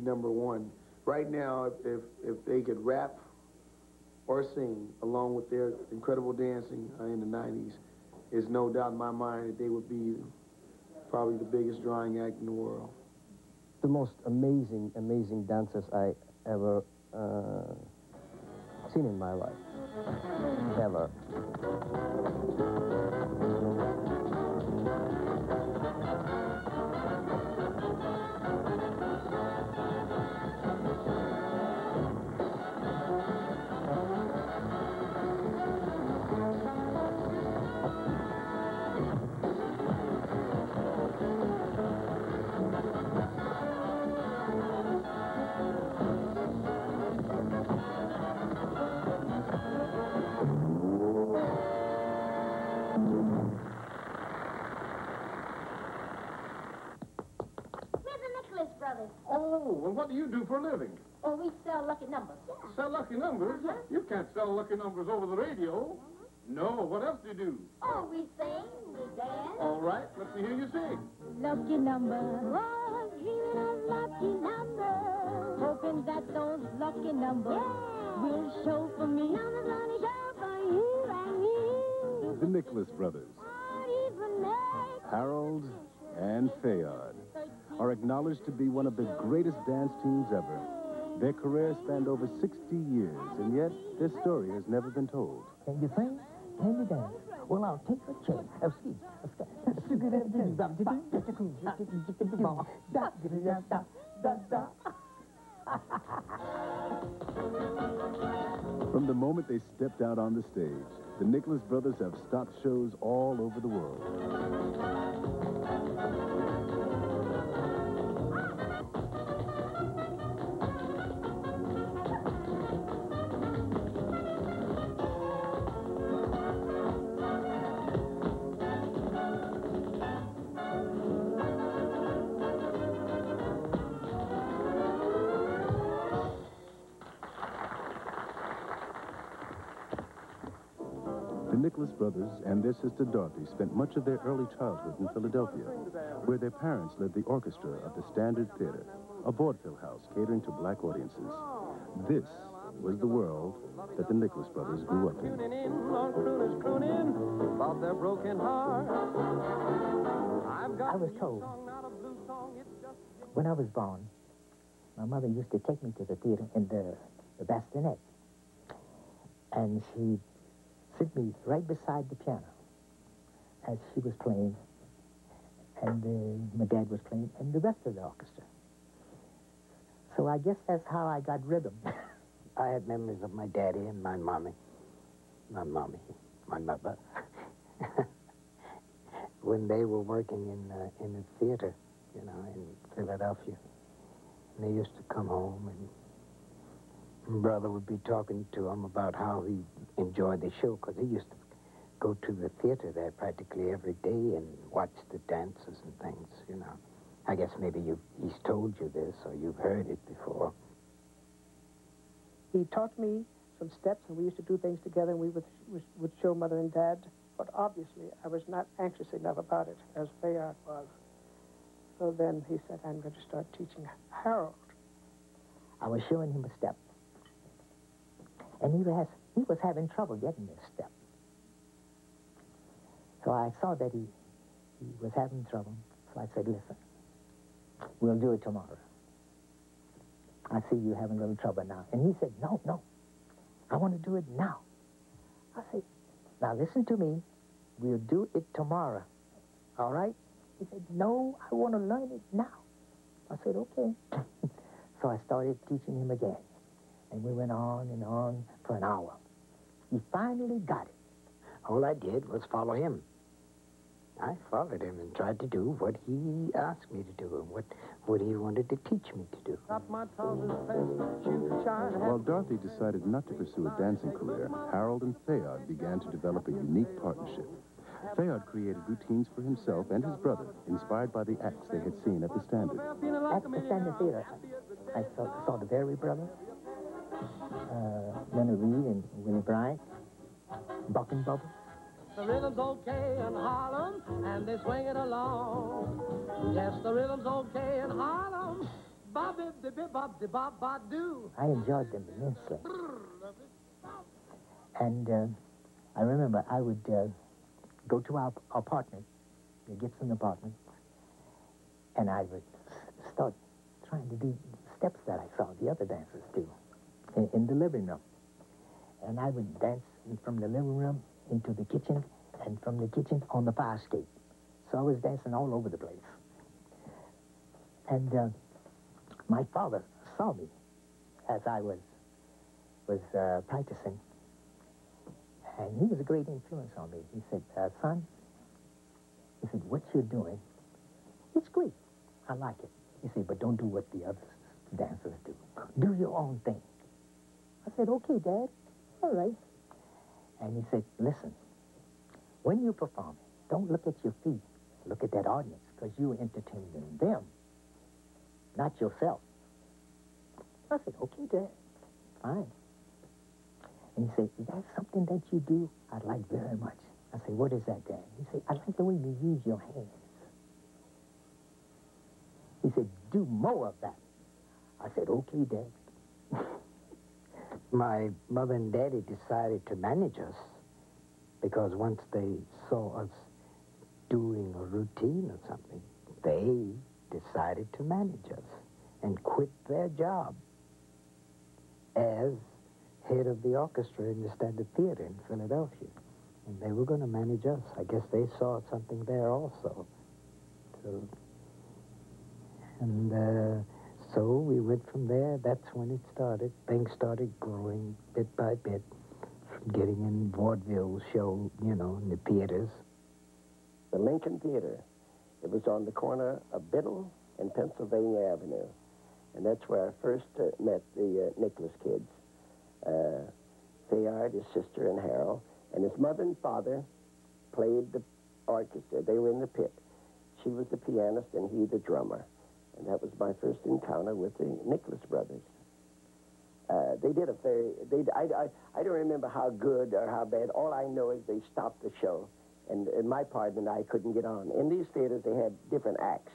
number one. Right now, if, if, they could rap or sing along with their incredible dancing uh, in the 90s, there's no doubt in my mind that they would be probably the biggest drawing act in the world. The most amazing, amazing dancers I ever uh, seen in my life. Ever. Oh, well, what do you do for a living? Oh, we sell lucky numbers. Yeah. Sell lucky numbers? Uh-huh. You can't sell lucky numbers over the radio. Mm-hmm. No, what else do you do? Oh, we sing, we dance. All right, let me hear you sing. Lucky number. Oh, dreaming of lucky number. Hoping that those lucky numbers will show for me. Numbers gonna show for you and me. The Nicholas Brothers, Not even Harold and Fayard, are acknowledged to be one of the greatest dance teams ever. Their career spanned over 60 years, and yet their story has never been told. Can you sing? Can you dance? Well, I'll take a chair. Oh, ski. From the moment they stepped out on the stage, the Nicholas Brothers have stopped shows all over the world. Brothers and their sister Dorothy spent much of their early childhood in Philadelphia, where their parents led the orchestra of the Standard Theater, a vaudeville house catering to black audiences. This was the world that the Nicholas brothers grew up in. Crooning in, on crooners crooning about their broken heart. I've got I was told song, not a blue song, it's just when I was born, my mother used to take me to the theater in the, the bassinet. And she'd me right beside the piano as she was playing, and uh, my dad was playing, and the rest of the orchestra. So I guess that's how I got rhythm. I had memories of my daddy and my mommy. My mommy, my mother. when they were working in uh, in the theater, you know, in Philadelphia. And they used to come home and brother would be talking to him about how he enjoyed the show because he used to go to the theater there practically every day and watch the dances and things, you know. I guess maybe you he's told you this or you've heard it before. He taught me some steps, and we used to do things together, and we would, would, would show mother and dad. But obviously, I was not anxious enough about it, as Fayard was. So then he said, I'm going to start teaching Harold. I was showing him a step. And he was, he was having trouble getting this step. So I saw that he, he was having trouble. So I said, listen, we'll do it tomorrow. I see you having a little trouble now. And he said, no, no, I want to do it now. I said, now listen to me. We'll do it tomorrow. All right? He said, no, I want to learn it now. I said, okay. so I started teaching him again. And we went on and on for an hour. He finally got it. All I did was follow him. I followed him and tried to do what he asked me to do and what, what he wanted to teach me to do. got my trousers pressed, shoes shine. While Dorothy decided not to pursue a dancing career, Harold and Fayard began to develop a unique partnership. Fayard created routines for himself and his brother, inspired by the acts they had seen at the Standard. At the Standard Theater, I saw, saw the Berry Brothers, uh, Leonard Reed and Willie Bryant, Buck and Bubble. The rhythm's okay in Harlem, and they swing it along. Yes, the rhythm's okay in Harlem, but bob de bib bob de bob ba doo. I enjoyed them immensely. And uh, I remember I would uh, go to our apartment, the Gibson apartment, and I would start trying to do steps that I saw the other dancers do in, in the living room. And I would dance from the living room into the kitchen, and from the kitchen on the fire escape. So I was dancing all over the place. And uh, my father saw me as I was was uh, practicing, and he was a great influence on me. He said, uh, "Son," he said, "what you're doing, it's great. I like it." He said, "But don't do what the other dancers do. Do your own thing." I said, "Okay, Dad. All right." And he said, "Listen, when you perform, don't look at your feet. Look at that audience, because you're entertaining them, not yourself." I said, "Okay, Dad. Fine." And he said, Is that something that you do? I'd like very much. I said, What is that, Dad? He said, I like the way you use your hands. He said, Do more of that. I said, Okay, Dad. My mother and daddy decided to manage us because once they saw us doing a routine or something, they decided to manage us and quit their job as head of the orchestra in the Standard Theater in Philadelphia. And they were going to manage us. I guess they saw something there also. So, and uh, so we went from there. That's when it started. Things started growing bit by bit, from getting in vaudeville show, you know, in the theaters. The Lincoln Theater. It was on the corner of Biddle and Pennsylvania Avenue. And that's where I first uh, met the uh, Nicholas kids. Uh, Fayard, his sister, and Harold. And his mother and father played the orchestra. They were in the pit. She was the pianist and he the drummer. And that was my first encounter with the Nicholas brothers. Uh, they did a very, they, I, I, I don't remember how good or how bad. All I know is they stopped the show. And, and my partner and I couldn't get on. In these theaters, they had different acts.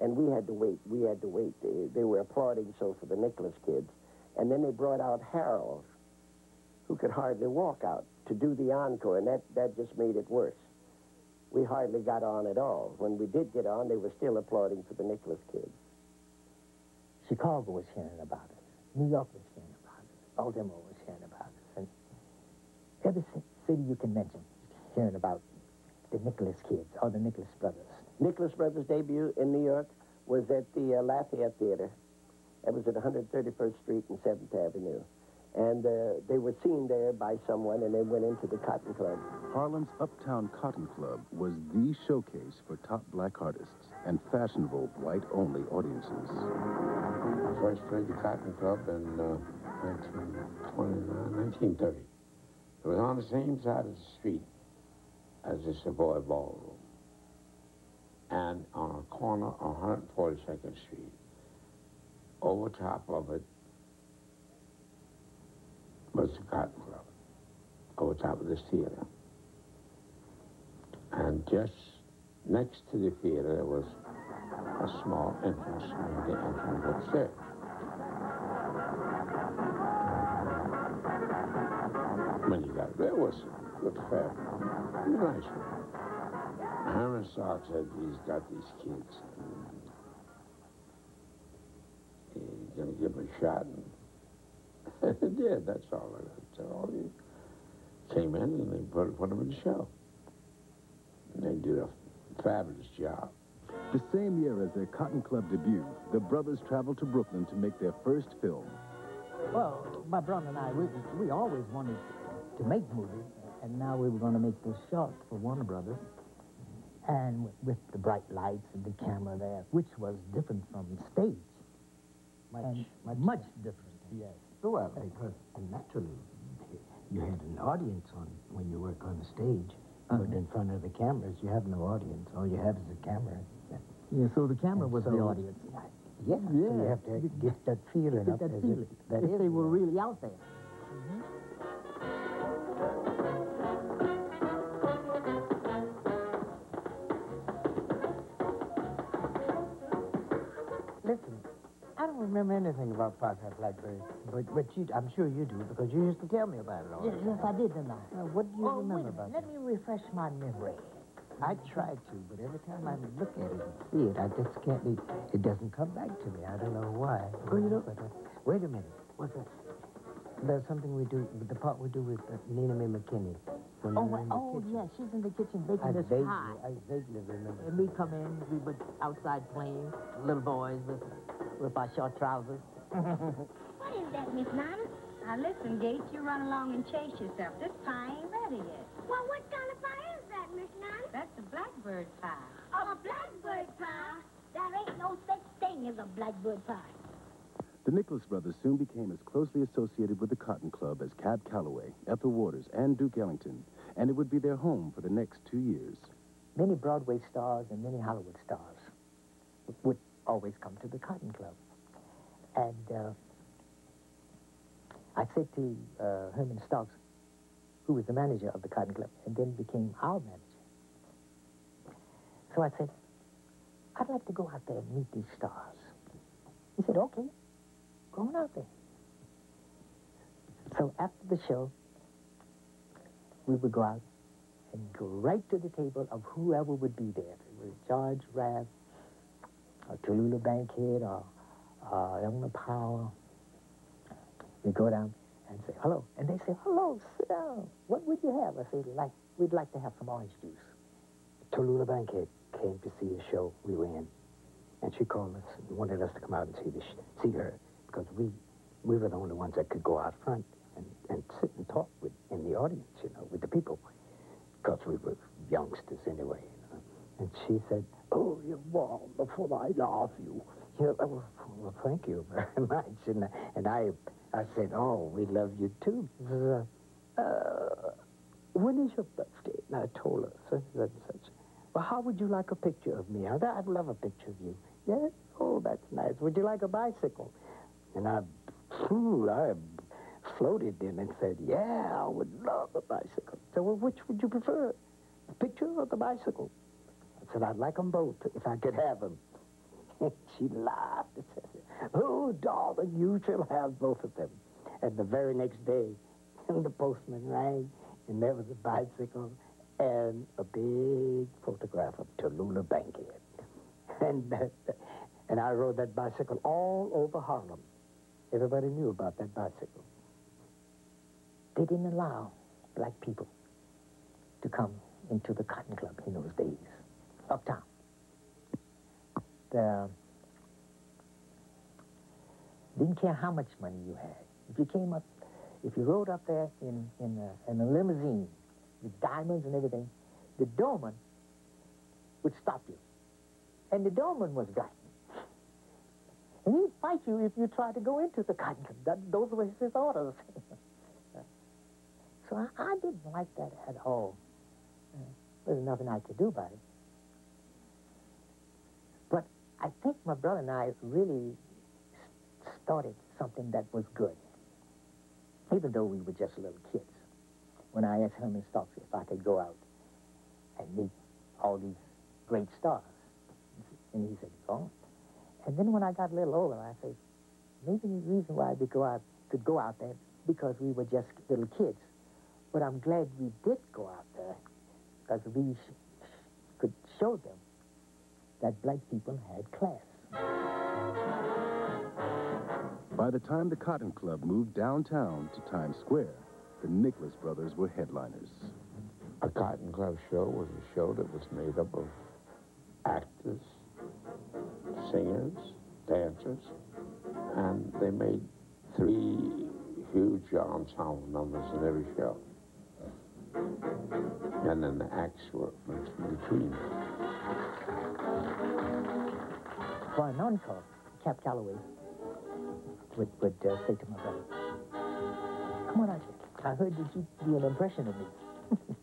And we had to wait. We had to wait. They, they were applauding so for the Nicholas kids. And then they brought out Harold, who could hardly walk out, to do the encore, and that, that just made it worse. We hardly got on at all. When we did get on, they were still applauding for the Nicholas kids. Chicago was hearing about us. New York was hearing about us. Baltimore was hearing about us. And every city you can mention, hearing about the Nicholas kids or the Nicholas brothers. Nicholas Brothers' debut in New York was at the uh, Lafayette Theater. It was at 131st Street and 7th Avenue. And uh, they were seen there by someone, and they went into the Cotton Club. Harlem's Uptown Cotton Club was the showcase for top black artists and fashionable white-only audiences. First played the Cotton Club in uh, 1930. It was on the same side of the street as the Savoy Ballroom. And on a corner on 142nd Street, over top of it was the Cotton Club, over top of the theater. And just next to the theater, there was a small entrance, and the entrance upstairs. When you got there was a good fare, nice one. Herman Stark said he's got these kids. He's gonna give them a shot, and he did. That's all. That's all. He came in and they put put them in the show. And they did a fabulous job. The same year as their Cotton Club debut, the brothers traveled to Brooklyn to make their first film. Well, my brother and I, we, we always wanted to make movies, and now we were going to make this short for Warner Brothers. And with, with the bright lights and the camera there, which was different from the stage. Much, much, much different, yes. Well, because naturally, you had an audience on when you work on the stage. But uh-huh. in front of the cameras, you have no audience. All you have is a camera. Yeah, so the camera And was the audience. Yeah, so you have to get that feeling Get up that feeling. that if is they were really out there. Listen, I I don't remember anything about Parker Blackbird, but but you, I'm sure you do because you used to tell me about it all. Yes, the yes. I did, didn't I? What do you oh, remember wait about minute. that? Let me refresh my memory. I tried to, but every time I look at it and see it, I just can't. It, it doesn't come back to me. I don't know why. Oh, you don't? But, uh, wait a minute. What's that? There's something we do. The part we do with uh, Nina Mae McKinney. When Oh, we were well, in the oh, kitchen. yeah, she's in the kitchen I baking this vaguely, pie. I vaguely remember. And we come in, we were outside playing, little boys with, with our short trousers. What is that, Miss Nana? Now listen, Gates, you run along and chase yourself. This pie ain't ready yet. Well, what kind of pie is that, Miss Nana? That's a blackbird pie. Oh, a blackbird pie? There ain't no such thing as a blackbird pie. The Nicholas brothers soon became as closely associated with the Cotton Club as Cab Calloway, Ethel Waters, and Duke Ellington, and it would be their home for the next two years. Many Broadway stars and many Hollywood stars would always come to the Cotton Club. And uh, I said to uh, Herman Stokes, who was the manager of the Cotton Club, and then became our manager. So I said, I'd like to go out there and meet these stars. He said, okay, go on out there. So after the show, we would go out and go right to the table of whoever would be there. It was George Raft, or Tallulah Bankhead, or uh, Eleanor Powell. We go down and say, hello. And they say, hello, sit down. What would you have? I say, like, we'd like to have some orange juice. Tallulah Bankhead came to see a show we were in, and she called us and wanted us to come out and see the see her because we we were the only ones that could go out front and, and sit and talk with in the audience, you know, with the people, because we were youngsters anyway. You know. And she said, "Oh, you're warm before I love you." Yeah, well, well, thank you very much. And I- and I I said, "Oh, we love you too." Uh, when is your birthday? And I told her such and such. Well, how would you like a picture of me? I'd love a picture of you. Yes? Oh, that's nice. Would you like a bicycle? And I, phew, I floated in and said, yeah, I would love a bicycle. So, well, which would you prefer, the picture or the bicycle? I said, I'd like them both if I could have them. she laughed and said, oh, darling, you shall have both of them. And the very next day, the postman rang, and there was a bicycle and a big photograph of Tallulah Bankhead. And, and I rode that bicycle all over Harlem. Everybody knew about that bicycle. They didn't allow black people to come into the Cotton Club in those days, uptown. The, didn't care how much money you had. If you came up, if you rode up there in, in, a, in a limousine with diamonds and everything, the doorman would stop you. And the doorman was black. He'd fight you if you tried to go into the Cotton That, those were his orders. So I, I didn't like that at all. There's nothing I could do about it. But I think my brother and I really started something that was good. Even though we were just little kids. When I asked Herman Stokes if I could go out and meet all these great stars. And he said, go. And then when I got a little older, I said, maybe the reason why we go out could go out there because we were just little kids. But I'm glad we did go out there because we sh- sh- could show them that black people had class. By the time the Cotton Club moved downtown to Times Square, the Nicholas brothers were headliners. A Cotton Club show was a show that was made up of actors, singers, dancers, and they made three huge ensemble numbers in every show. And then the acts were between. For an encore, Cab Calloway would, would uh, say to my brother, Come on here. I heard that you do an impression of me.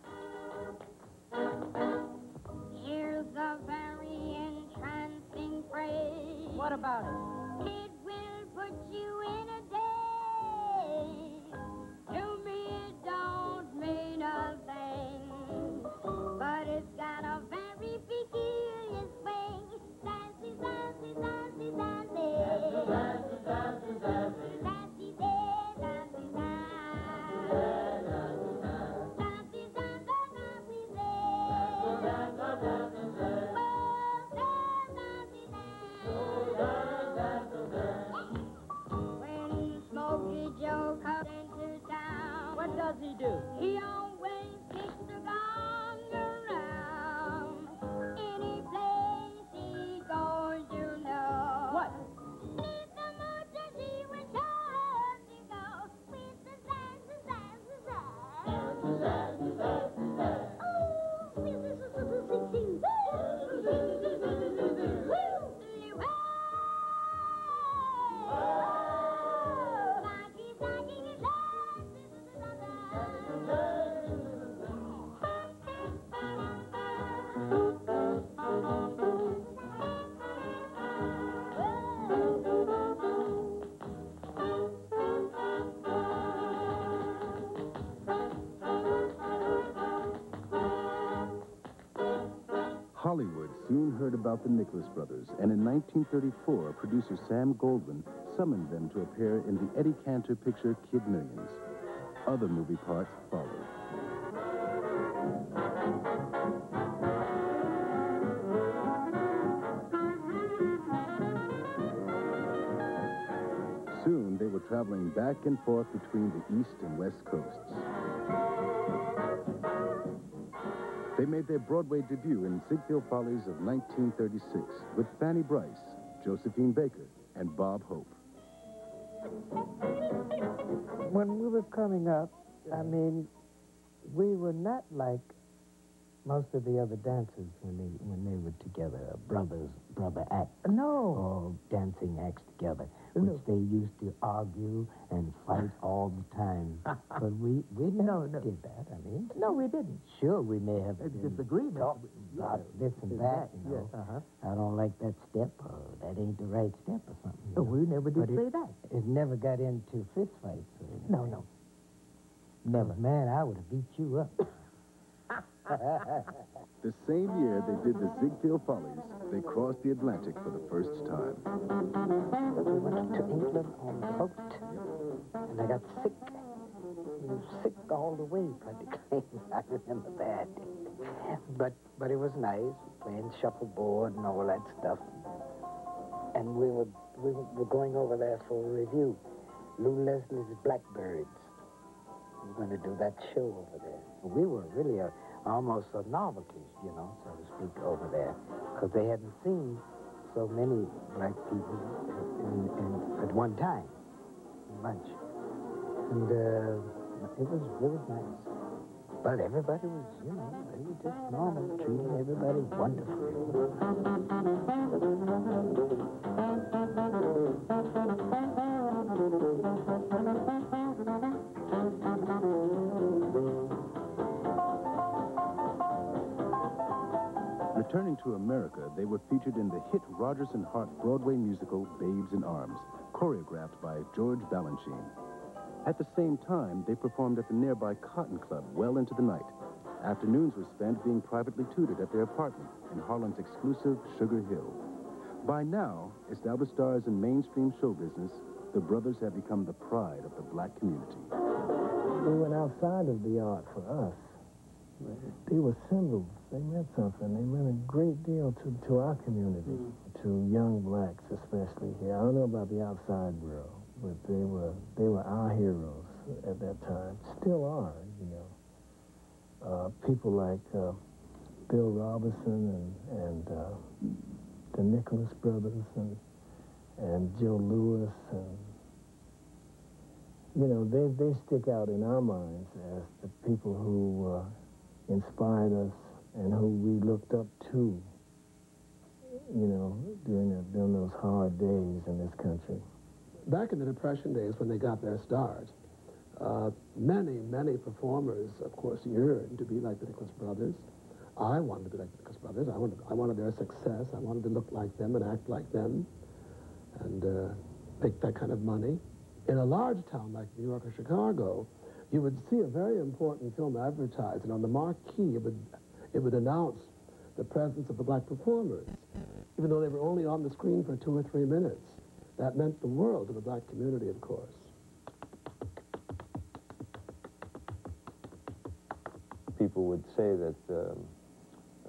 about the Nicholas brothers, and in 1934, producer Sam Goldwyn summoned them to appear in the Eddie Cantor picture Kid Millions. Other movie parts followed. Soon, they were traveling back and forth between the East and West Coasts. They made their Broadway debut in Ziegfeld Follies of 1936 with Fanny Brice, Josephine Baker, and Bob Hope. When we were coming up, I mean, we were not like most of the other dancers when they when they were together, a brothers brother act. No. Or dancing acts together, which No. they used to argue and fight all the time. but we we never no. did that. I mean, No, we didn't. sure we may have A disagreement. about this and that. You know, Yes, uh-huh. I don't like that step. Or that ain't the right step or something. you No, know. we never did But it- say that. It never got into fist fights or anything. No, no. Never. Man, I would have beat you up. The same year they did the Ziegfeld Follies, they crossed the Atlantic for the first time. We went to England on the boat, and I got sick. I was sick all the way, practically. I remember that. But but it was nice, playing shuffleboard and all that stuff. And we were we were going over there for a review. Lew Leslie's Blackbirds. We were going to do that show over there. We were really a, almost a novelty, you know, so to speak, over there, because they hadn't seen so many black people in, in, at one time, much. And uh, it was was nice. But everybody was, you know, they were just normal, treating everybody Returning to America, they were featured in the hit Rodgers and Hart Broadway musical Babes in Arms, choreographed by George Balanchine. At the same time, they performed at the nearby Cotton Club well into the night. Afternoons were spent being privately tutored at their apartment in Harlem's exclusive Sugar Hill. By now, established stars in mainstream show business, the brothers have become the pride of the black community. They went outside of the art for us. They were symbols. They meant something. They meant a great deal to, to our community, to young blacks especially here. I don't know about the outside world, but they were they were our heroes at that time. Still are, you know. Uh, people like uh, Bill Robinson and and uh, the Nicholas brothers and and Joe Louis and you know they they stick out in our minds as the people who uh, inspired us and who we looked up to. You know, during the, during those hard days in this country. Back in the Depression days when they got their start, uh, many, many performers, of course, yearned to be like the Nicholas Brothers. I wanted to be like the Nicholas Brothers. I wanted, I wanted their success. I wanted to look like them and act like them and uh, make that kind of money. In a large town like New York or Chicago, you would see a very important film advertised, and on the marquee, it would, it would announce the presence of the black performers, even though they were only on the screen for two or three minutes. That meant the world to the black community, of course. people would say that um,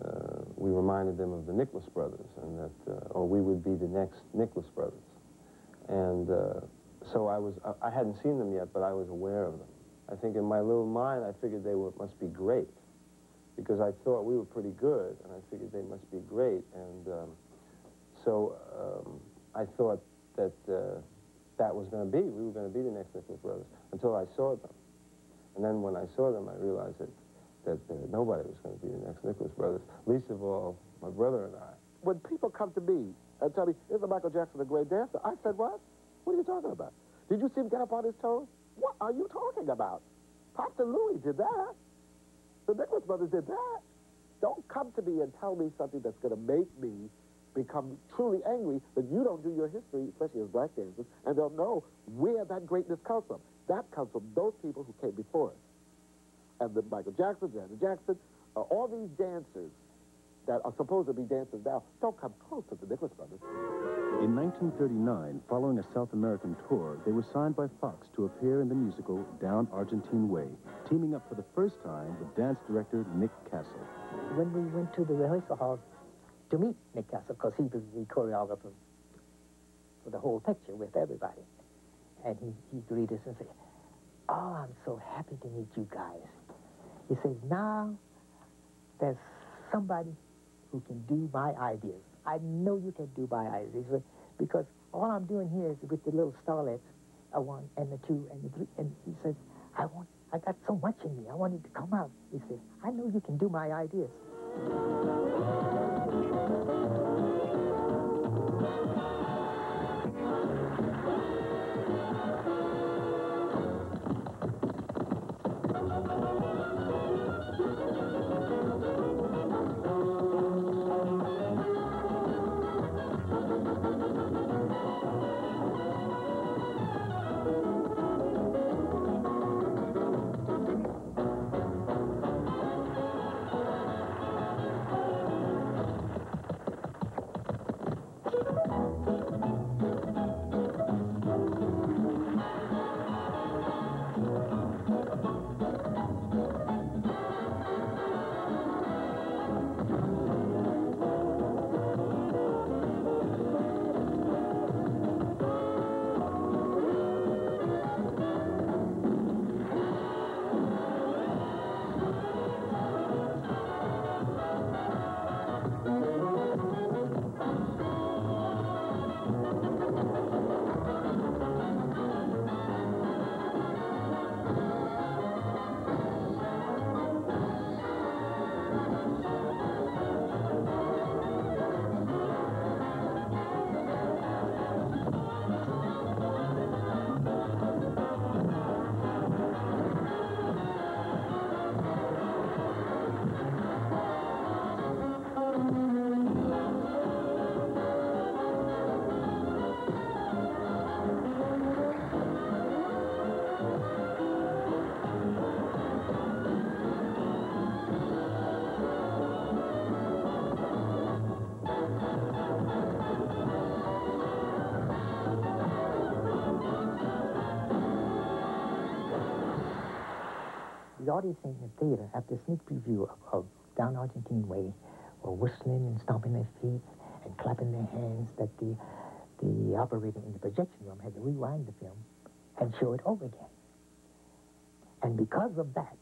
uh, we reminded them of the Nicholas brothers, and that, uh, or we would be the next Nicholas brothers. And uh, so I was, I, I hadn't seen them yet, but I was aware of them. I think in my little mind, I figured they were, must be great, because I thought we were pretty good, and I figured they must be great. And um, so um, I thought that uh, that was going to be, we were going to be the next Nicholas brothers, until I saw them. And then when I saw them, I realized that that uh, nobody was going to be the next Nicholas Brothers, least of all my brother and I. When people come to me and tell me, isn't Michael Jackson a great dancer? I said, what? What are you talking about? Did you see him get up on his toes? What are you talking about? Pastor Louis did that. The Nicholas brothers did that. Don't come to me and tell me something that's going to make me become truly angry that you don't do your history, especially as black dancers, and they'll know where that greatness comes from. That comes from those people who came before us and the Michael Jackson, Janet Jackson, uh, all these dancers that are supposed to be dancers now don't come close to the Nicholas Brothers. In 1939, following a South American tour, they were signed by Fox to appear in the musical Down Argentine Way, teaming up for the first time with dance director Nick Castle. When we went to the rehearsal hall to meet Nick Castle, because he was the choreographer for the whole picture with everybody, and he, he greeted us and said, Oh, I'm so happy to meet you guys. He says, Now there's somebody who can do my ideas. I know you can do my ideas because all I'm doing here is with the little starlets, a one and the two and the three. And he says, I want, I got so much in me. I want it to come out. He says, I know you can do my ideas. Theater, after a sneak preview of, of Down Argentine Way, were whistling and stomping their feet and clapping their hands that the, the operator in the projection room had to rewind the film and show it over again. And because of that,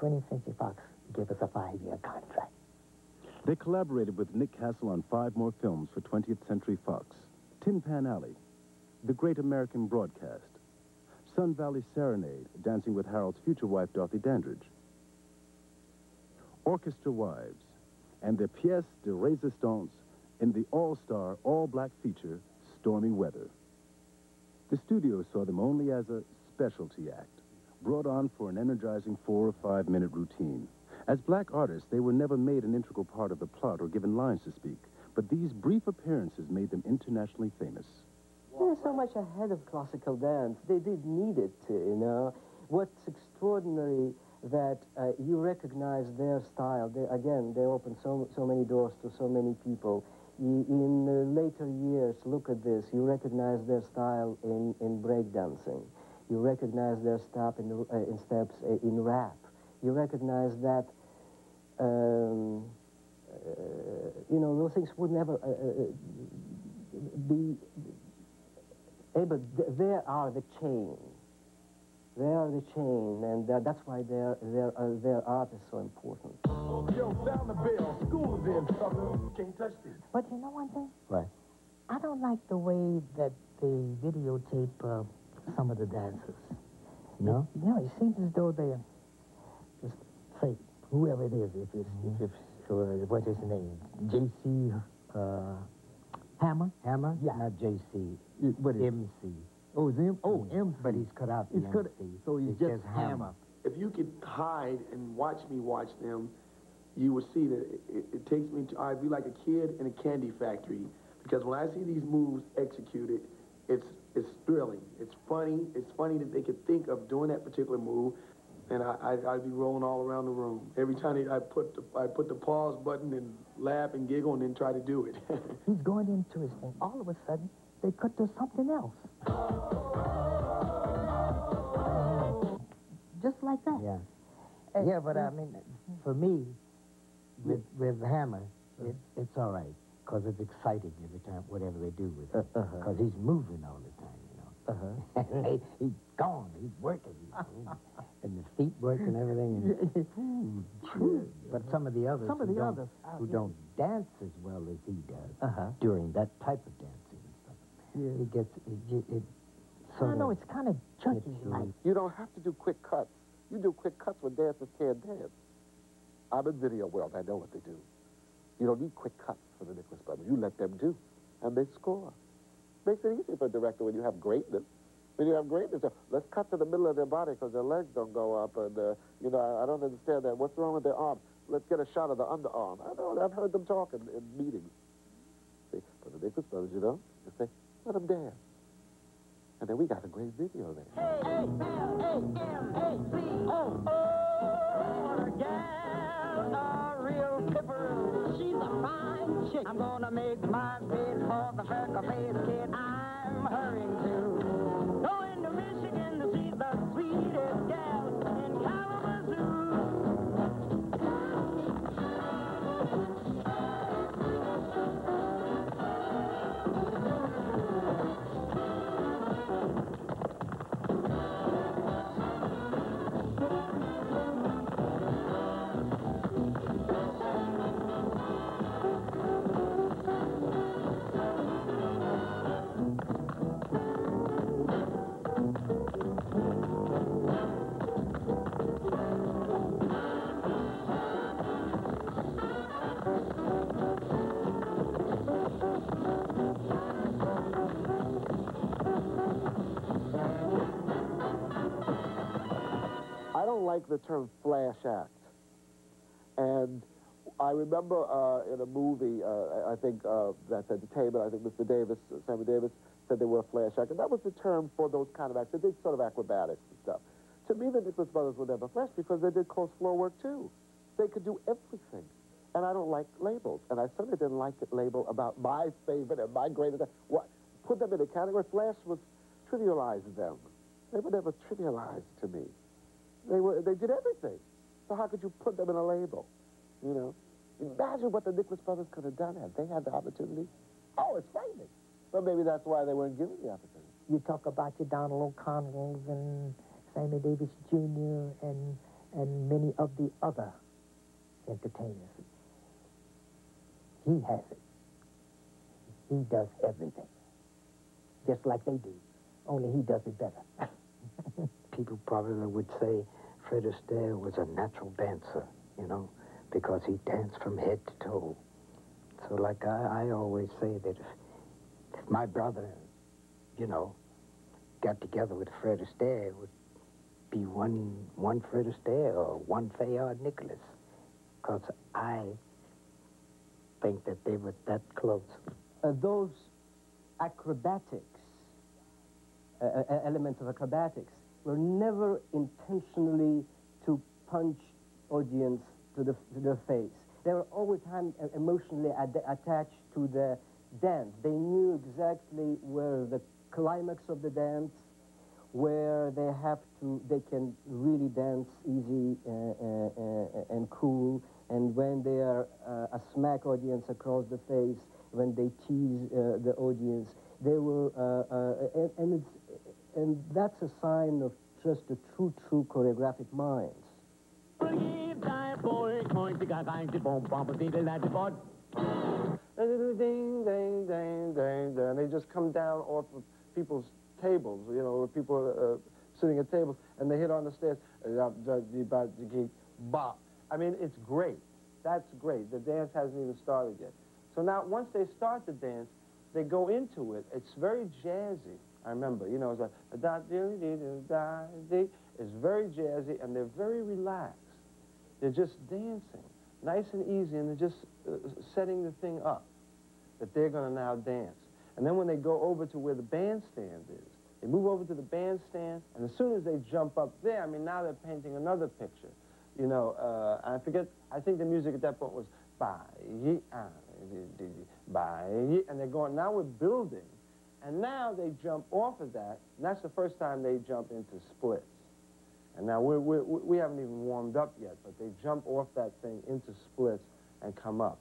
20th Century Fox gave us a five-year contract. They collaborated with Nick Castle on five more films for 20th Century Fox. Tin Pan Alley, The Great American Broadcast, Sun Valley Serenade, dancing with Harold's future wife, Dorothy Dandridge, Orchestra Wives, and the pièce de résistance in the all-star, all-black feature, Stormy Weather. The studio saw them only as a specialty act, brought on for an energizing four or five-minute routine. As black artists, they were never made an integral part of the plot or given lines to speak, but these brief appearances made them internationally famous. They're so much ahead of classical dance. They did need it, you know. What's extraordinary that uh, you recognize their style. They, again, they opened so, so many doors to so many people. In uh, later years, look at this, you recognize their style in, in breakdancing. You recognize their step in, uh, in steps uh, in rap. You recognize that, um, uh, you know, those things would never uh, be able, they are the chain. They are the chain, and uh, that's why their, their, uh, their art is so important. Yo, sound the bell. School is in, sucker. Can't touch this. But you know one thing? Right. I don't like the way that they videotape uh, some of the dancers. No? You know, it seems as though they're just fake, whoever it is. If it's, if it's uh, what is his name? J.C. Uh, Hammer? Hammer? Yeah. Not J.C. What is MC. Oh, is him? Oh, MC. But he's cut out the He's cut- MC. so he's It's just Hammer. If you could hide and watch me watch them, you would see that it, it, it takes me to, I'd be like a kid in a candy factory. Because when I see these moves executed, it's, it's thrilling. It's funny. It's funny that they could think of doing that particular move. and I, I'd, I'd be rolling all around the room. Every time I put the, I put the pause button and laugh and giggle and then try to do it. He's going into his thing. All of a sudden, they cut to something else. Just like that. Yeah. And- yeah, but I mean, for me, with, with Hammer, it, it's all right. Because it's exciting every time, whatever they do with it. Uh-huh. Because he's moving all the time, you know. Uh-huh. he, he's gone. He's working. He's moving. and the feet work and everything. And, but some of the others, Some of who the don't, others, uh, who don't dance as well as he does Uh-huh. during that type of dancing and stuff, Yeah. it gets it, ge- it I know of it's kind of junky like. You don't have to do quick cuts. You do quick cuts when dancers can't dance. I'm in video world. I know what they do. You don't need quick cuts for the Nicholas Brothers. You let them do, and they score. Makes it easier for a director when you have greatness. When you have greatness, let's cut to the middle of their body because their legs don't go up, and uh, you know I, I don't understand that. What's wrong with their arms? Let's get a shot of the underarm. I know. I've heard them talk in, in meetings. See, but the Nicholas Brothers, you know, you say, let them dance, and then we got a great video there. She's a fine chick. I'm gonna make my for the kid I'm hurrying to. Like the term flash act. And I remember uh, in a movie, uh, I- think uh, that's entertainment, I think Mr. Davis, Sammy Davis, said they were a flash act. And that was the term for those kind of acts. They did sort of acrobatics and stuff. To me, the Nicholas Brothers were never flash because they did close floor work too. They could do everything. And I don't like labels. And I certainly didn't like the label about my favorite and my greatest. What? Put them in a category. Flash was trivialized them. They were never trivialized to me. They were they did everything. So how could you put them in a label? You know? Imagine what the Nicholas brothers could have done had they had the opportunity. Oh, it's frightening. But maybe that's why they weren't given the opportunity. You talk about your Donald O'Connors and Sammy Davis Jr. and and many of the other entertainers. He has it. He does everything. Just like they do. Only he does it better. people probably would say Fred Astaire was a natural dancer, you know, because he danced from head to toe. So, like I, I always say that if, if my brother, you know, got together with Fred Astaire, it would be one one Fred Astaire or one Fayard Nicholas, because I think that they were that close. uh, those acrobatics, uh, uh, elements of acrobatics, were never intentionally to punch audience to the to the face. They were always uh, emotionally ad- attached to the dance. They knew exactly where the climax of the dance, where they have to, they can really dance easy uh, uh, uh, and cool, and when they are uh, a smack audience across the face, when they tease uh, the audience, they were, and, and, it's, and that's a sign of just a true, true choreographic. And they just come down off of people's tables, you know, where people are uh, sitting at tables, and they hit on the stairs. I mean, it's great. That's great. The dance hasn't even started yet. So now, once they start the dance, they go into it. It's very jazzy. I remember, you know, it's like. It's very jazzy, and they're very relaxed. They're just dancing, nice and easy, and they're just uh, setting the thing up that they're going to now dance. And then when they go over to where the bandstand is, They move over to the bandstand, and as soon as they jump up there, I mean, now they're painting another picture. You know, uh, I forget, I think the music at that point was ye, and they're going, now we're building. And now they jump off of that, and that's the first time they jump into splits. And now we're, we're, we haven't even warmed up yet, but they jump off that thing into splits and come up.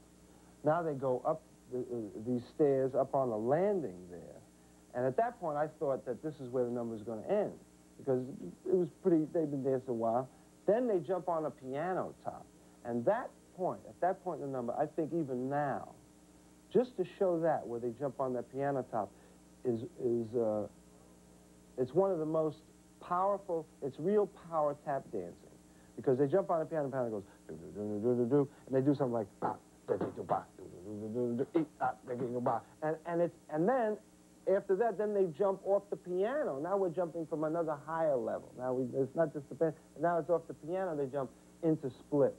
Now they go up the, uh, these stairs up on the landing there. And at that point, I thought that this is where the number is going to end because it was pretty, they've been dancing a while. Then they jump on a piano top. And that point, at that point in the number, I think even now, just to show that, where they jump on that piano top, is, is uh, it's one of the most powerful, it's real power tap dancing. Because they jump on the piano, the piano goes, do, do, do, do, do, do, and they do something like, da, do, ah. And, and, it's, and then, after that, then they jump off the piano. Now we're jumping from another higher level. Now we, it's not just the piano, now it's off the piano, they jump into splits.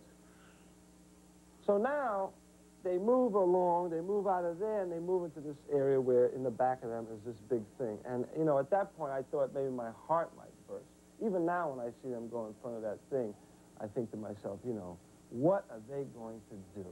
So now, they move along, they move out of there, and they move into this area where in the back of them is this big thing. And, you know, at that point, I thought maybe my heart might burst. Even now, when I see them go in front of that thing, I think to myself, you know, what are they going to do?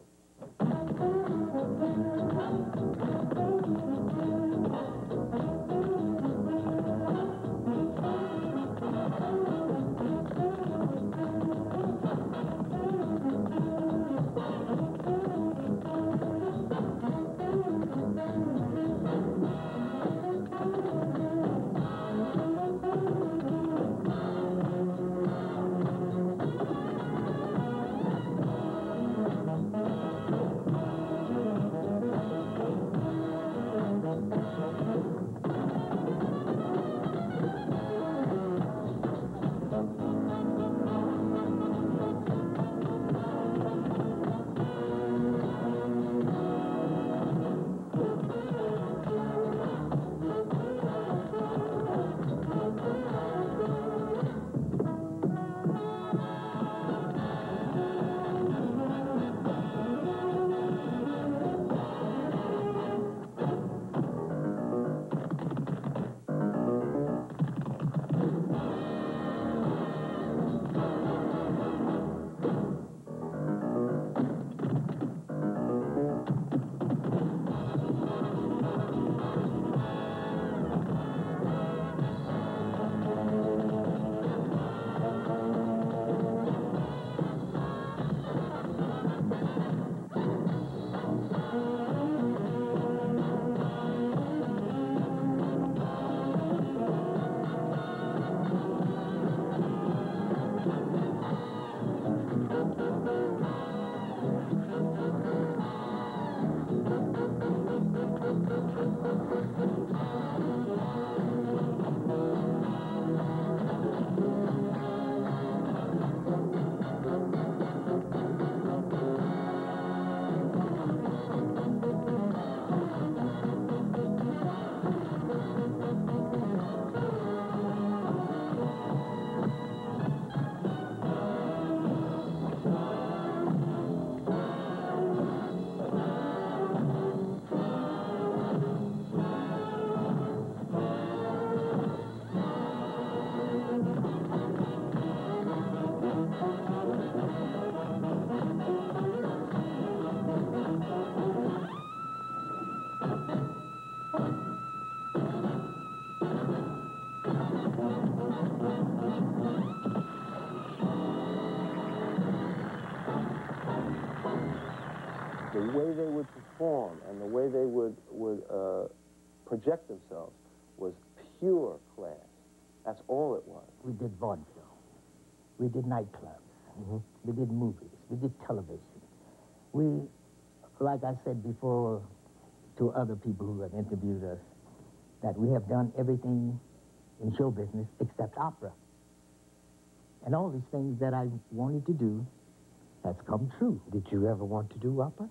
We did nightclubs. Mm-hmm. We did movies. We did television. We, like I said before to other people who have interviewed us, that we have done everything in show business except opera. And all these things that I wanted to do has come true. Did you ever want to do opera?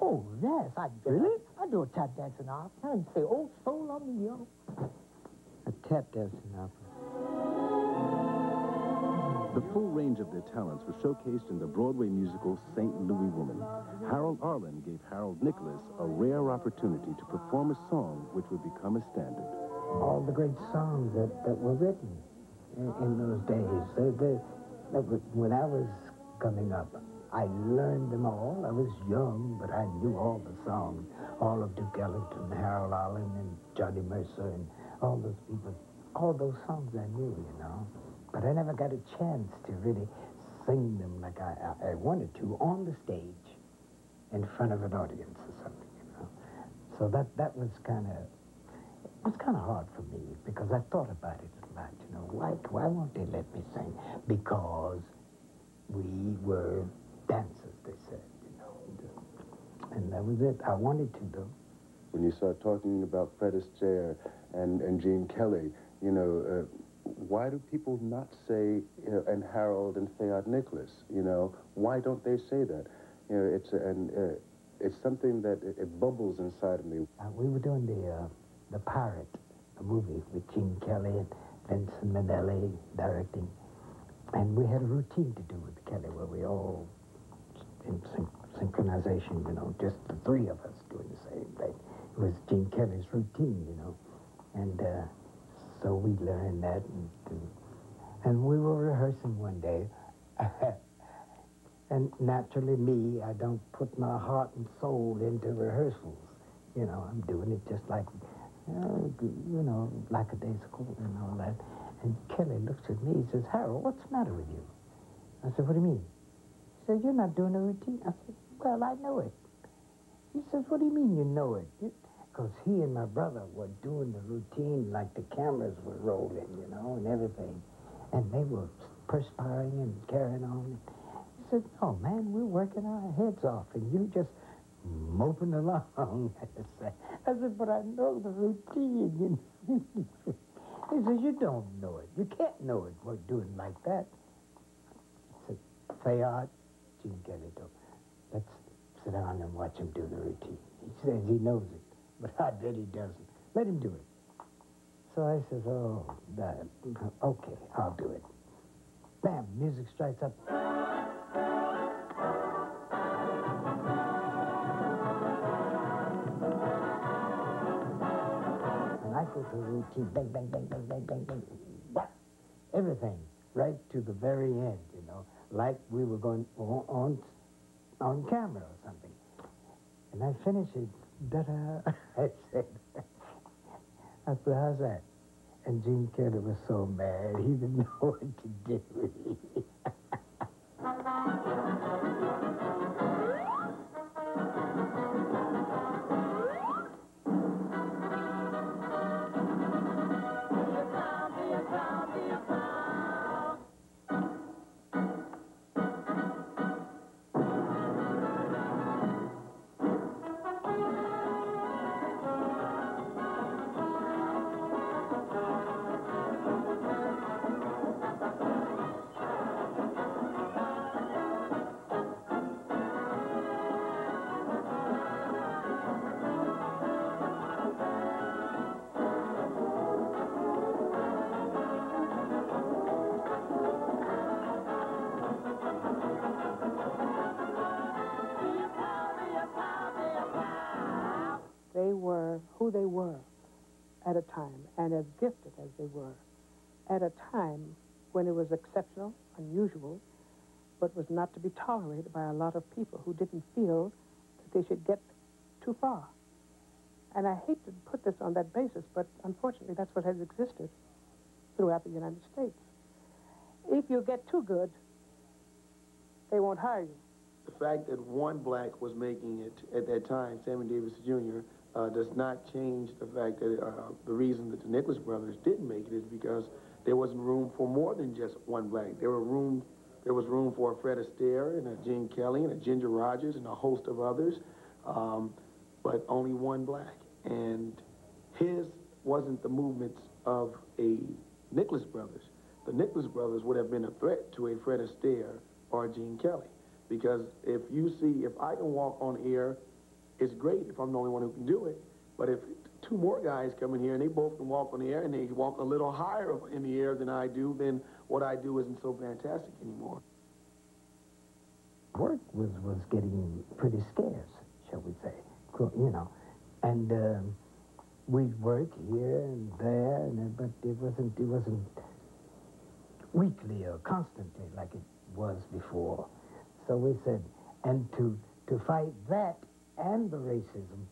Oh, yes, I do. Really? I do a tap dance in opera and say, oh, soul of me, yo. A tap dancing opera. The full range of their talents was showcased in the Broadway musical St. Louis Woman. Harold Arlen gave Harold Nicholas a rare opportunity to perform a song which would become a standard. all the great songs that, that were written in, in those days. They, they, when I was coming up, I learned them all. I was young, but I knew all the songs. All of Duke Ellington, Harold Arlen, and Johnny Mercer, and all those people. All those songs I knew, you know. But I never got a chance to really sing them like I, I, wanted to on the stage in front of an audience or something, you know. So that, that was kind of, it was kind of hard for me because I thought about it a lot, you know. Why, why won't they let me sing? Because we were dancers, they said, you know. And that was it. I wanted to, though. When you start talking about Fred Astaire and, and Gene Kelly, you know, uh, why do people not say, you know, and Harold and Fayard Nicholas, you know? Why don't they say that? You know, it's, and, uh, it's something that it, it bubbles inside of me. Uh, we were doing the, uh, the Pirate, a movie with Gene Kelly and Vincent Minnelli directing. And we had a routine to do with Kelly where we all in syn synchronization, you know, just the three of us doing the same thing. It was Gene Kelly's routine, you know. And uh, so we learned that. And, and we were rehearsing one day. and naturally, me, I don't put my heart and soul into rehearsals. You know, I'm doing it just like, uh, you know, lackadaisical and all that. And Kelly looks at me, he says, Harold, what's the matter with you? I said, what do you mean? He said, you're not doing a routine. I said, well, I know it. He says, what do you mean you know it? Because he and my brother were doing the routine like the cameras were rolling, you know, and everything. And they were perspiring and carrying on. He said, oh, man, we're working our heads off, and you just moping along. I said, but I know the routine. he says, you don't know it. You can't know it, we're doing like that. I said, Fayard, Gene Kelly, let's sit down and watch him do the routine. He says he knows it, but I bet he doesn't. Let him do it. So I says, oh, that, okay, I'll do it. Bam, music strikes up. And I go through routine, bang, bang, bang, bang, bang, bang, bang? Everything, right to the very end, you know, like we were going on, on on camera or something. And I finish it, da-da, I said, that? And Gene Kelly was so mad, he didn't know what to do. as gifted as they were, at a time when it was exceptional, unusual, but was not to be tolerated by a lot of people who didn't feel that they should get too far. And I hate to put this on that basis, but unfortunately that's what has existed throughout the United States. If you get too good, they won't hire you. The fact that one black was making it at that time, Sammy Davis Jr., uh, does not change the fact that uh, the reason that the Nicholas brothers didn't make it is because there wasn't room for more than just one black. There were room, there was room for a Fred Astaire and a Gene Kelly and a Ginger Rogers and a host of others, um, but only one black. And his wasn't the movements of a Nicholas brothers. The Nicholas brothers would have been a threat to a Fred Astaire or Gene Kelly. Because if you see, if I can walk on air, it's great if I'm the only one who can do it. But if two more guys come in here and they both can walk on the air and they walk a little higher in the air than I do, then what I do isn't so fantastic anymore. Work was, was getting pretty scarce, shall we say, you know. And um, we'd work here and there, and but it wasn't it wasn't weekly or constantly like it was before. So we said, and to to fight that and the racism,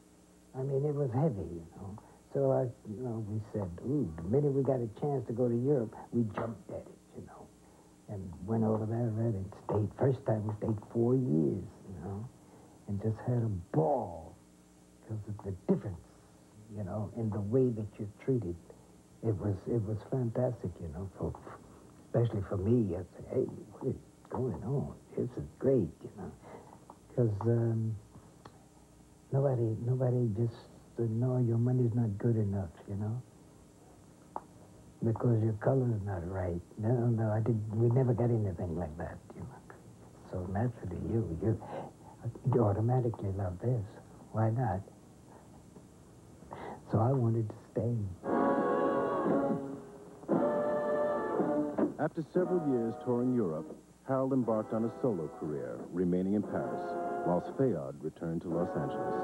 I mean, it was heavy, you know. So I, you know, we said, ooh, the minute we got a chance to go to Europe, we jumped at it, you know, and went over there and stayed. First time we stayed four years, you know, and just had a ball because of the difference, you know, in the way that you're treated. It was it was fantastic, you know, for, especially for me. I said, hey, what is going on? This is great, you know, because um, nobody nobody just no, your money's not good enough, you know, because your color's not right. No, no, I did. We never got anything like that, you know. So naturally, you you you automatically love this. Why not? So I wanted to stay. After several years touring Europe, Harold embarked on a solo career, remaining in Paris, whilst Fayard returned to Los Angeles.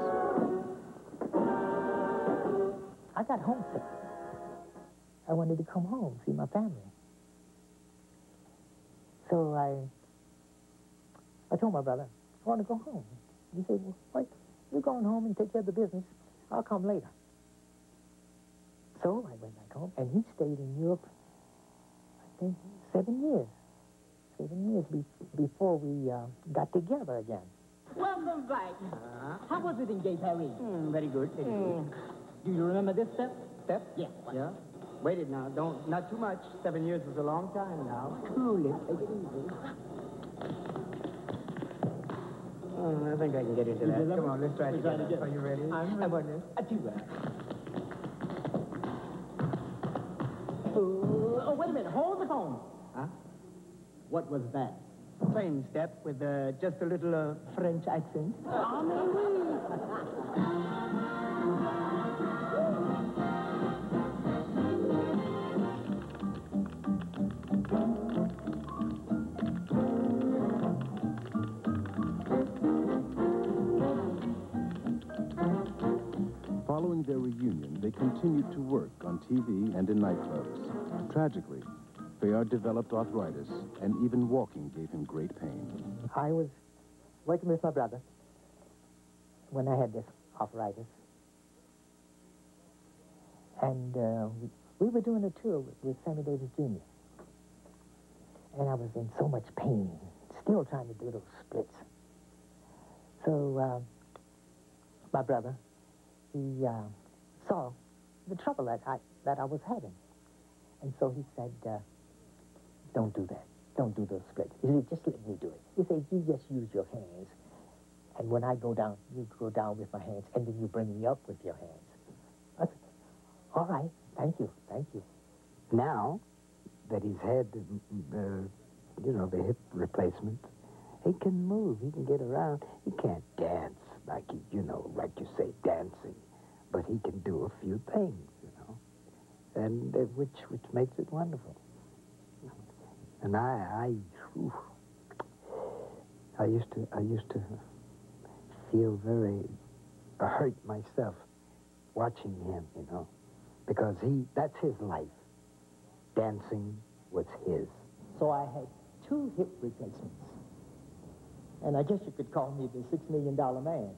I got homesick. I wanted to come home, see my family. So I, I told my brother, I want to go home. He said, well, wait, you're going home and take care of the business. I'll come later. So I went back home, and he stayed in Europe, I think, seven years. Seven years be- before we uh, got together again. Welcome back. Uh-huh. How was it in Gay Paris? Mm, very good, very hmm. good. Do you remember this step? Step? Yeah. Yeah. Wait it now. Don't, not too much. Seven years is a long time now. Cool it. Take it easy. Oh, I think I can get into You that. Come on, let's try it Let's try it together. again. Are you ready? I'm ready. about this? A two Oh, oh, wait a minute. Hold the phone. Huh? What was that? Same step with uh, just a little uh, French accent. Following their reunion, they continued to work on TV and in nightclubs. Tragically, Fayard developed arthritis, and even walking gave him great pain. I was working with my brother when I had this arthritis. And uh, we, we were doing a tour with, with Sammy Davis Jr. And I was in so much pain, still trying to do those splits. So uh, my brother, he uh, saw the trouble that I, that I was having. And so he said, uh, don't do that. Don't do those splits. He said, just let me do it. He said, you just use your hands. And when I go down, you go down with my hands, and then you bring me up with your hands. Said, all right, thank you, thank you. Now that he's had you know, the hip replacement, he can move. He can get around. He can't dance like he, you know, like you say, dancing, but he can do a few things, you know, and uh, which which makes it wonderful. And I, I, I used to, I used to feel very hurt myself watching him, you know, because he, that's his life. Dancing was his. So I had two hip replacements. And I guess you could call me the six million dollar man.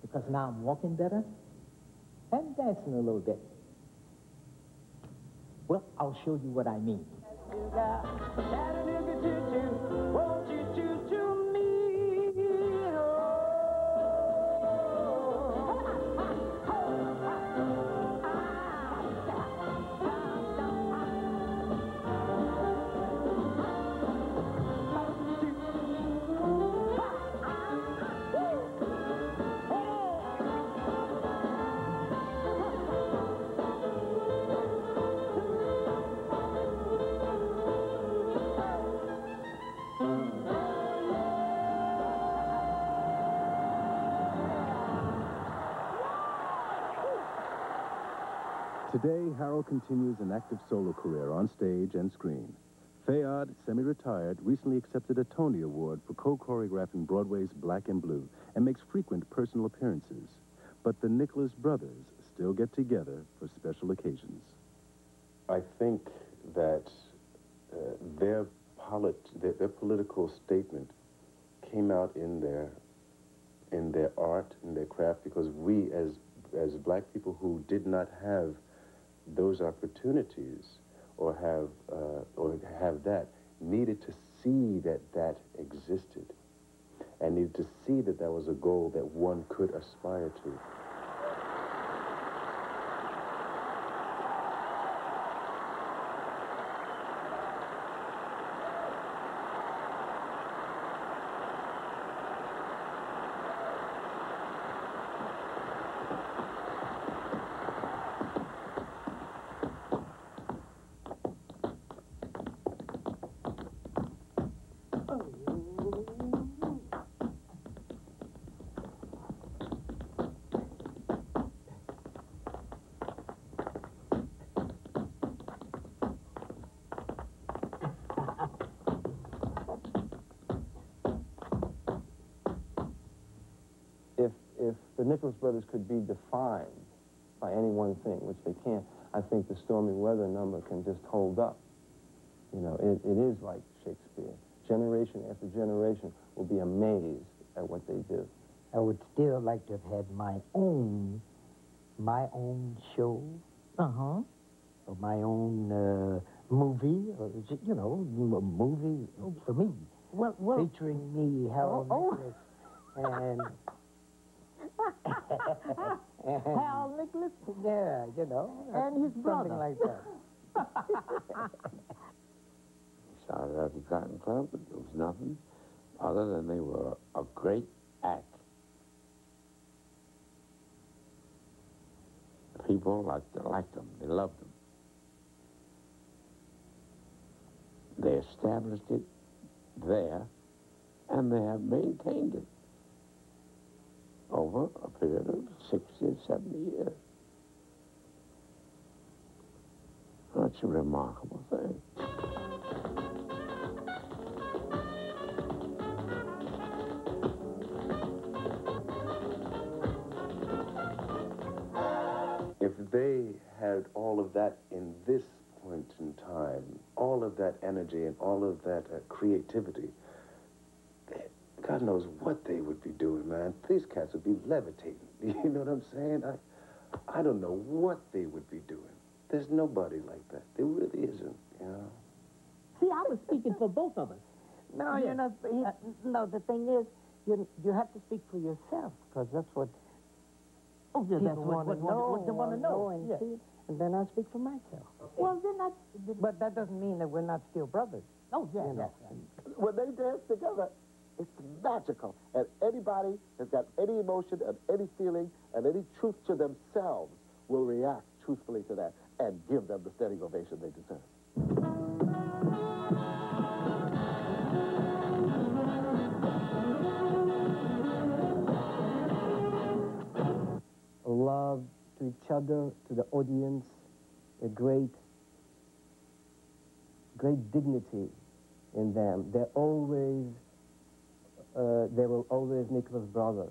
Because now I'm walking better and dancing a little bit. Well, I'll show you what I mean. Chattanooga Today, Harold continues an active solo career on stage and screen. Fayard, semi-retired, recently accepted a Tony Award for co-choreographing Broadway's Black and Blue and makes frequent personal appearances. But the Nicholas brothers still get together for special occasions. I think that uh, their, polit their, their political statement came out in their in their art, in their craft, because we as as black people who did not have those opportunities or have uh, or have that needed to see that that existed and needed to see that that was a goal that one could aspire to. The Nicholas brothers could be defined by any one thing, which they can't, I think the stormy weather number can just hold up. You know, it, it is like Shakespeare. Generation after generation will be amazed at what they do. I would still like to have had my own, my own show. Uh-huh. Or my own uh, movie, or, you know, a movie for me. Well, well. Featuring me, Harold Oh, oh. And... and Hal Nicholas? Yeah, you know. And his brother. Something like that. started at the Cotton Club, but it was nothing other than they were a great act. People liked, liked them, they loved them. They established it there, and they have maintained it over a period of 60 or 70 years. That's a remarkable thing. If they had all of that in this point in time, all of that energy and all of that uh, creativity, God knows what they would be doing, man. These cats would be levitating. You know what I'm saying? I, I don't know what they would be doing. There's nobody like that. There really isn't, you know? See, I was speaking for both of us. No, Yes. you're not. He, no, the thing is, you you have to speak for yourself because that's what. Oh, yeah, people that's what- want what- to know. what they wanna know, and yeah. see, and then I speak for myself. Well, then I... But that doesn't mean that we're not still brothers. Oh, yeah, You know. When they dance together, it's magical. And anybody that's got any emotion and any feeling and any truth to themselves will react truthfully to that and give them the standing ovation they deserve. love to each other, to the audience, a great, great dignity in them. They're always, uh, they were always Nicholas brothers.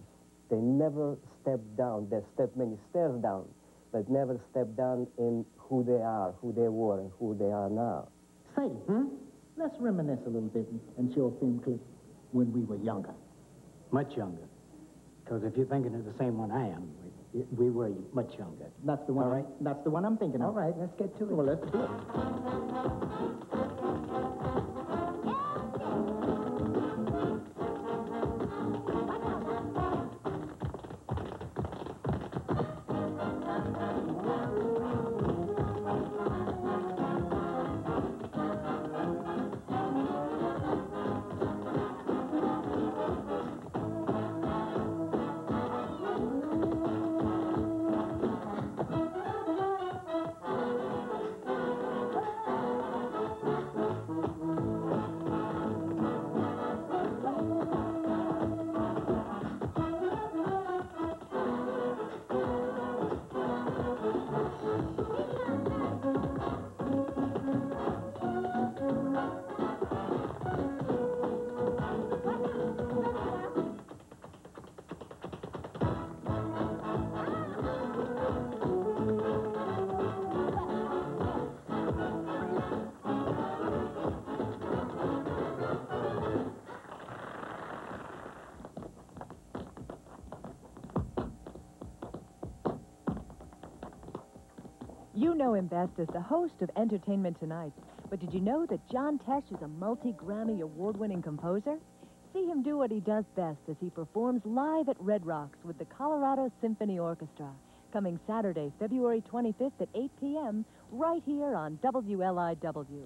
They never stepped down. They stepped many stairs down, but never stepped down in who they are, who they were, and who they are now. Say, hmm? Let's reminisce a little bit and- and show a film clip when we were younger. Much younger. Because if you're thinking of the same one I am, we, we were much younger. That's the one. All right. That's the one I'm thinking of. All right, let's get to it. Well, let's do it. Know him best as the host of Entertainment Tonight. But did you know that John Tesh is a multi-Grammy award-winning composer? See him do what he does best as he performs live at Red Rocks with the Colorado Symphony Orchestra. Coming Saturday, February 25th at 8 p.m., right here on WLIW.